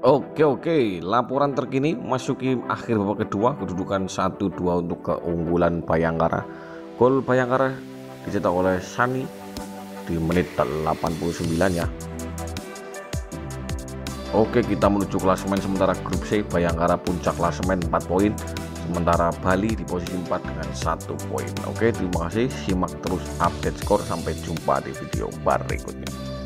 Oke oke, laporan terkini masuki akhir babak kedua kedudukan 1-2 untuk keunggulan Bayangkara. Gol Bayangkara dicetak oleh Sani di menit 89 ya. Oke, kita menuju klasemen sementara grup C Bayangkara puncak klasemen 4 poin, sementara Bali di posisi 4 dengan 1 poin. Oke, terima kasih simak terus update skor sampai jumpa di video berikutnya.